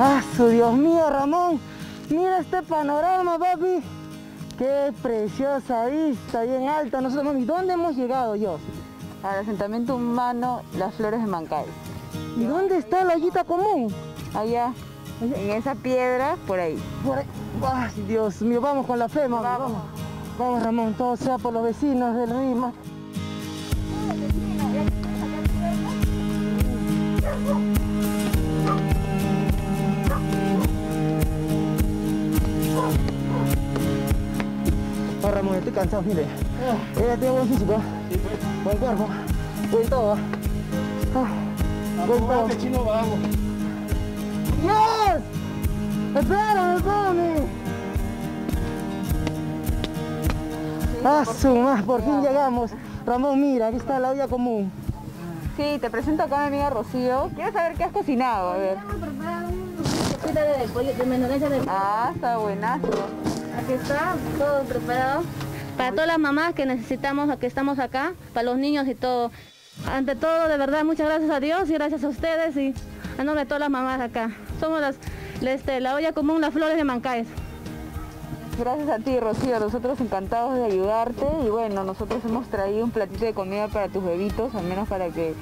¡Ah, su Dios mío, Ramón! Mira este panorama, papi. Qué preciosa vista, bien alta. Nosotros, mami, ¿dónde hemos llegado, yo? Al asentamiento humano Las Flores de Mancay. ¿Y dónde está la ollita común? Allá, en esa piedra, por ahí. Por ahí. ¡Ay, Dios mío! Vamos con la fe, mami. Vamos. Vamos, Ramón. Todo sea por los vecinos del Rima. Ah, Ramón, estoy cansado, mire. Ella tiene buen físico, buen cuerpo, buen todo. Ah, buen todo. chino vamos. ¡Dios! ¡Espérame, espérame! Ah, su más, por fin llegamos. Ramón, mira, aquí está la olla común. Sí, te presento acá a mi amiga Rocío. Quiero saber qué has cocinado, a ver. de de... Ah, está buenazo. Aquí está, todo preparado. Para todas las mamás que necesitamos, que estamos acá, para los niños y todo. Ante todo, de verdad, muchas gracias a Dios y gracias a ustedes y a nombre de todas las mamás acá. Somos las, este, la olla común Las Flores de Mancáes. Gracias a ti, Rocío. Nosotros encantados de ayudarte y bueno, nosotros hemos traído un platito de comida para tus bebitos, al menos para que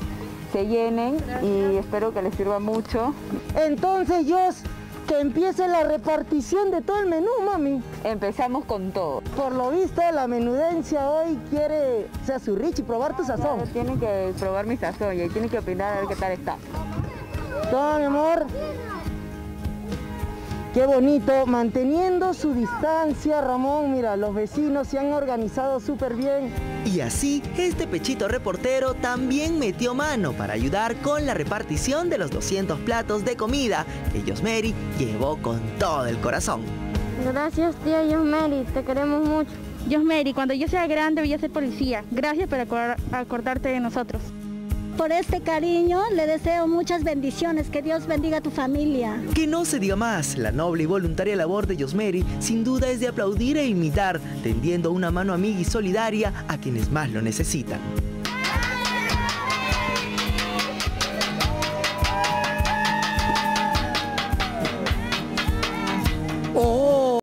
se llenen y espero que les sirva mucho. Entonces, Dios, que empiece la repartición de todo el menú, mami. Empezamos con todo. Por lo visto, la menudencia hoy quiere, o sea, su rich y probar tu sazón. Claro, tienen que probar mi sazón y tienen que opinar a ver qué tal está. Todo, mi amor. Qué bonito, manteniendo su distancia, Ramón. Mira, los vecinos se han organizado súper bien. Y así, este pechito reportero también metió mano para ayudar con la repartición de los 200 platos de comida que Yosmeri llevó con todo el corazón. Gracias, tía Yosmeri, te queremos mucho. Yosmeri, cuando yo sea grande voy a ser policía. Gracias por acor- acordarte de nosotros. Por este cariño le deseo muchas bendiciones, que Dios bendiga a tu familia. Que no se diga más, la noble y voluntaria labor de Yosmeri sin duda es de aplaudir e imitar, tendiendo una mano amiga y solidaria a quienes más lo necesitan.